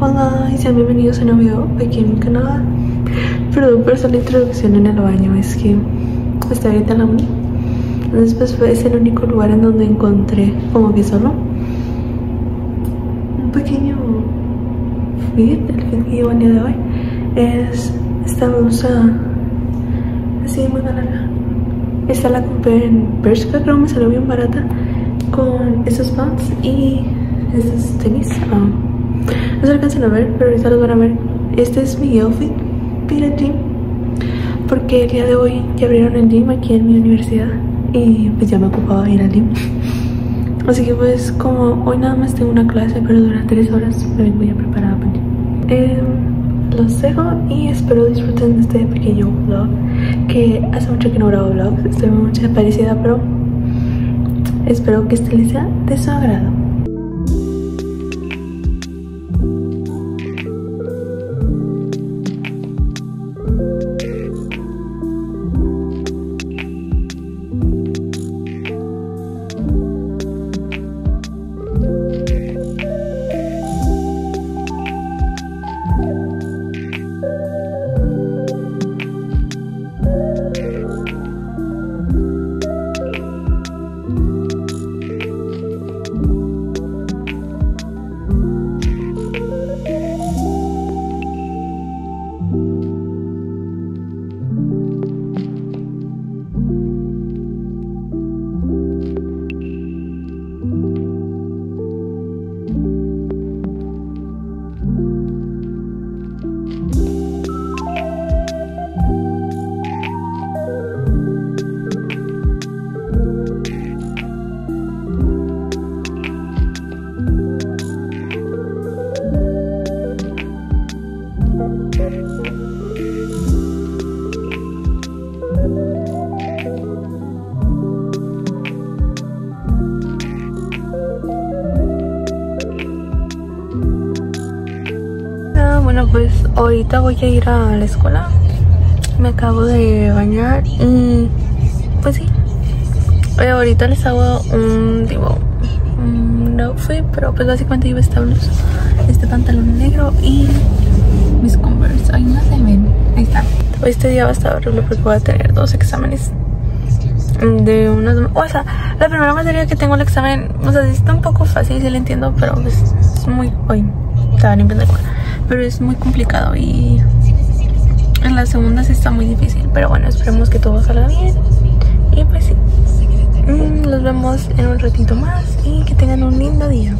Hola y sean bienvenidos a un nuevo video aquí en mi canal. Perdón por esta introducción en el baño, es que estoy ahorita en la Entonces pues fue el único lugar en donde encontré como que solo Un pequeño fit, el fit que llevo el de hoy. Es esta blusa así muy larga Esta la compré en Bershka, creo me salió bien barata Con esos pants y esos tenis um, no se alcanzan a ver, pero ahorita los van a ver. Este es mi outfit para gym. Porque el día de hoy ya abrieron el gym aquí en mi universidad. Y pues ya me ocupaba ir al gym. Así que pues como hoy nada más tengo una clase, pero dura tres horas, me vengo ya preparada para el. Eh, los dejo y espero disfruten de este pequeño vlog. Que hace mucho que no grabo vlogs, estoy muy mucha parecida, pero espero que este les sea de su agrado. Bueno pues ahorita voy a ir a la escuela. Me acabo de bañar y pues sí. Eh, ahorita les hago un digo un outfit pero pues básicamente llevo esta blusa este pantalón negro y mis converse. Ahí no se ven. Ahí está. Este día va a estar horrible porque voy a tener dos exámenes de unas o sea la primera materia que tengo el examen o sea está un poco fácil si lo entiendo pero pues, es muy hoy estaba limpiando el pero es muy complicado y en las segundas está muy difícil pero bueno esperemos que todo salga bien. Y pues sí mm, nos vemos en un ratito más y que tengan un lindo día